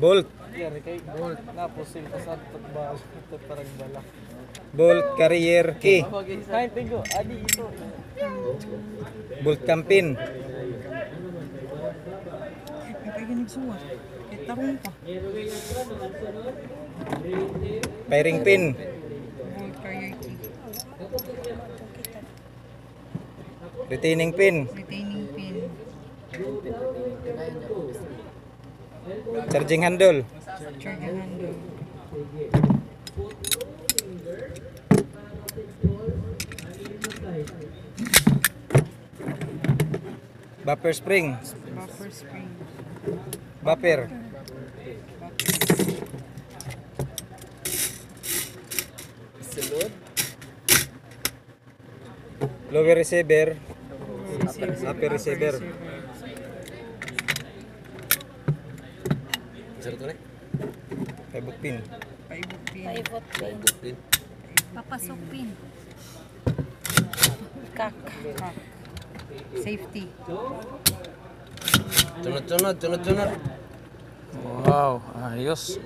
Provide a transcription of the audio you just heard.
Bolt. Yari kay Bolt. Napusil pa sa tagbal. Parang bala. Bolt career key. Ay, tingo. Adi ito. Bolt campaign. Pairing pin. Retaining pin. Retaining pin. Charging handle. Handle. Buffer spring. Buffer spring. Buffer. Lower receiver. Receiver. Upper receiver. Sir to Pivot pin. Paibot pin. Paibot pin. Pin. Papasok pin. Kak. Safety. Tunod, tunod, tunod, tunod. Wow, ayos.